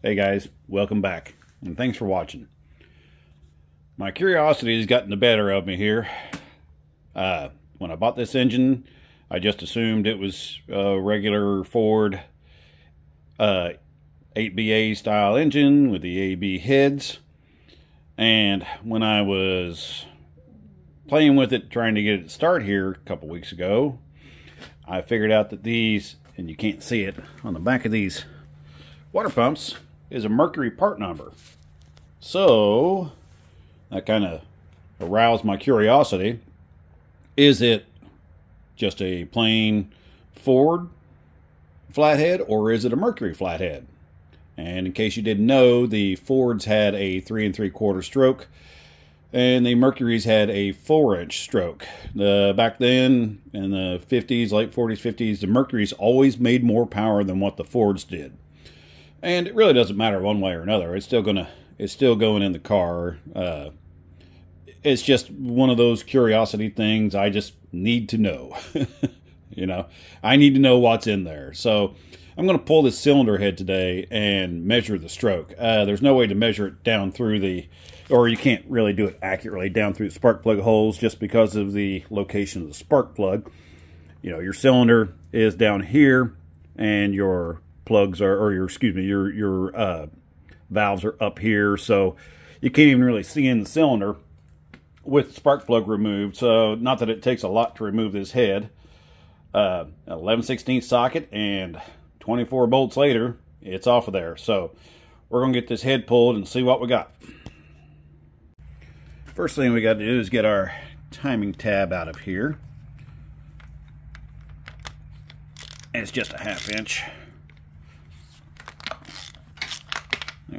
Hey guys, welcome back, and thanks for watching. My curiosity has gotten the better of me here. Uh, when I bought this engine, I just assumed it was a regular Ford uh, 8BA style engine with the AB heads. And when I was playing with it, trying to get it to start here a couple weeks ago, I figured out that these, and you can't see it, on the back of these water pumps is a mercury part number. So, that kind of aroused my curiosity. Is it just a plain Ford flathead or is it a Mercury flathead? And in case you didn't know, the Fords had a three and three quarter stroke and the Mercuries had a four inch stroke. The, back then, in the 50s, late 40s, 50s, the Mercuries always made more power than what the Fords did. And it really doesn't matter one way or another. It's still gonna, it's still going in the car. Uh, it's just one of those curiosity things. I just need to know. you know, I need to know what's in there. So I'm going to pull this cylinder head today and measure the stroke. Uh, there's no way to measure it down through the, or you can't really do it accurately down through the spark plug holes just because of the location of the spark plug. You know, your cylinder is down here and your plugs are, or your, excuse me, your, your uh, valves are up here. So you can't even really see in the cylinder with spark plug removed. So not that it takes a lot to remove this head. Uh, 11 16 socket and 24 bolts later, it's off of there. So we're going to get this head pulled and see what we got. First thing we got to do is get our timing tab out of here. And it's just a half inch.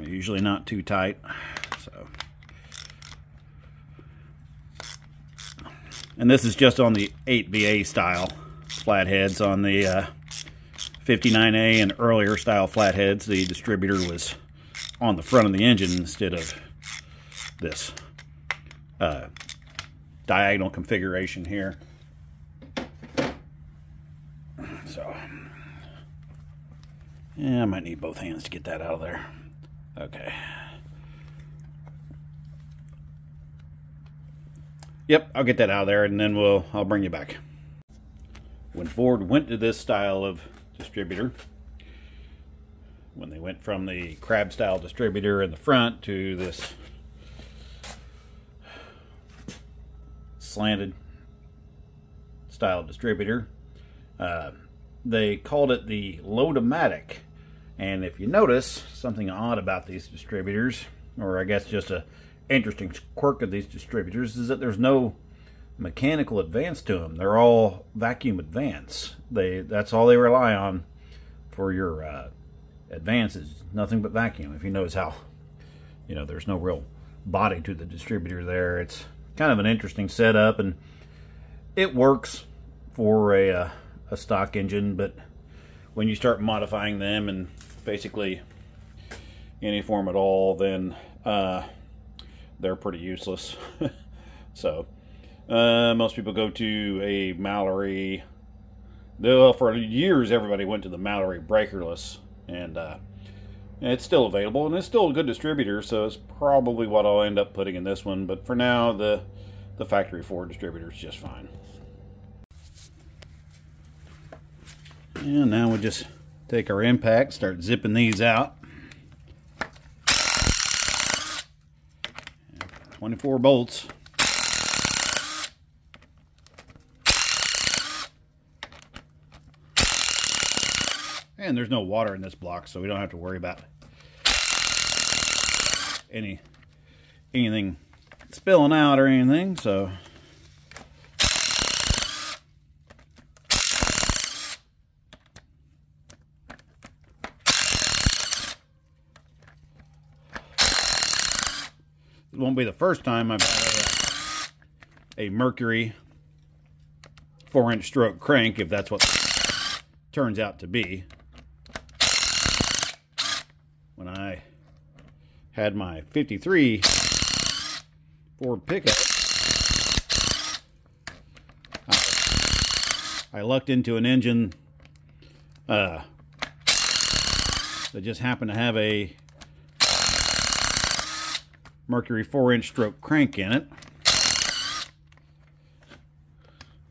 They're usually not too tight. So, and this is just on the 8BA style flatheads. On the uh, 59A and earlier style flatheads, the distributor was on the front of the engine instead of this uh, diagonal configuration here. So, yeah, I might need both hands to get that out of there. Okay. Yep, I'll get that out of there and then we'll I'll bring you back. When Ford went to this style of distributor, when they went from the crab style distributor in the front to this slanted style distributor, uh, they called it the Load-O-Matic and if you notice something odd about these distributors, or I guess just a interesting quirk of these distributors, is that there's no mechanical advance to them. They're all vacuum advance. They that's all they rely on for your uh, advances. Nothing but vacuum. If you notice how, you know, there's no real body to the distributor there. It's kind of an interesting setup, and it works for a uh, a stock engine, but when you start modifying them and basically any form at all, then uh, they're pretty useless. so uh, most people go to a Mallory. Well, for years, everybody went to the Mallory breakerless, and uh, it's still available, and it's still a good distributor, so it's probably what I'll end up putting in this one. But for now, the the factory Ford distributor is just fine. And now we just take our impact, start zipping these out. 24 bolts. And there's no water in this block, so we don't have to worry about any anything spilling out or anything, so won't be the first time I've had a, a Mercury 4-inch stroke crank, if that's what turns out to be. When I had my 53 Ford pickup, I, I lucked into an engine uh, that just happened to have a Mercury 4-inch stroke crank in it.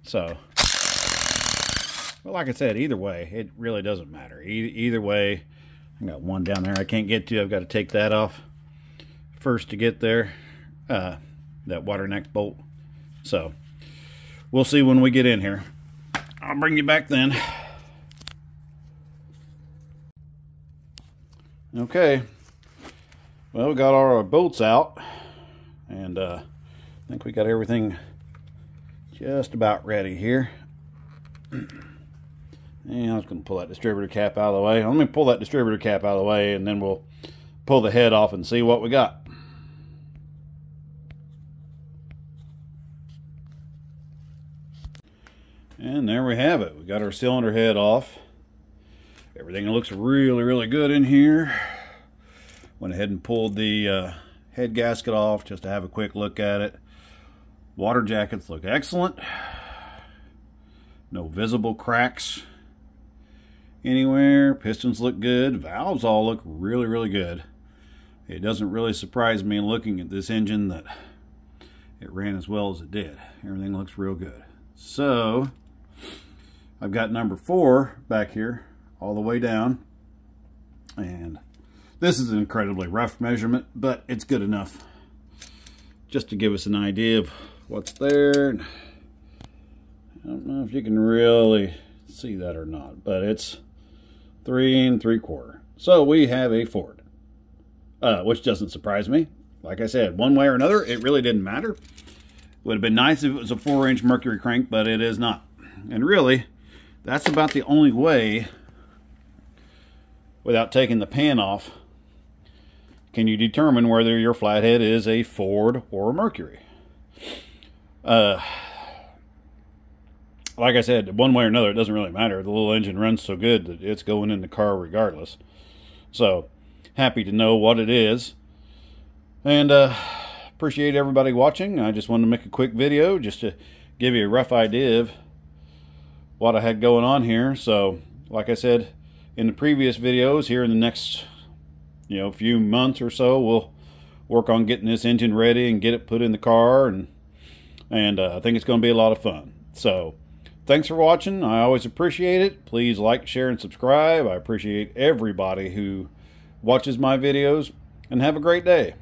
So, well, like I said, either way, it really doesn't matter. E either way, I got one down there I can't get to. I've got to take that off first to get there. Uh, that water neck bolt. So, we'll see when we get in here. I'll bring you back then. Okay. Well, we got all our bolts out. And uh, I think we got everything just about ready here. And I was going to pull that distributor cap out of the way. Let me pull that distributor cap out of the way and then we'll pull the head off and see what we got. And there we have it. We got our cylinder head off. Everything looks really, really good in here. Went ahead and pulled the uh, head gasket off just to have a quick look at it. Water jackets look excellent. No visible cracks anywhere. Pistons look good. Valves all look really, really good. It doesn't really surprise me looking at this engine that it ran as well as it did. Everything looks real good. So, I've got number four back here all the way down. And this is an incredibly rough measurement, but it's good enough just to give us an idea of what's there. I don't know if you can really see that or not, but it's three and three quarter. So we have a Ford, uh, which doesn't surprise me. Like I said, one way or another, it really didn't matter. Would have been nice if it was a four inch Mercury crank, but it is not. And really, that's about the only way without taking the pan off, can you determine whether your flathead is a Ford or a Mercury? Uh, like I said, one way or another, it doesn't really matter. The little engine runs so good that it's going in the car regardless. So, happy to know what it is. And uh, appreciate everybody watching. I just wanted to make a quick video just to give you a rough idea of what I had going on here. So, like I said, in the previous videos here in the next you know a few months or so we'll work on getting this engine ready and get it put in the car and and uh, I think it's going to be a lot of fun. So thanks for watching. I always appreciate it. Please like share and subscribe. I appreciate everybody who watches my videos and have a great day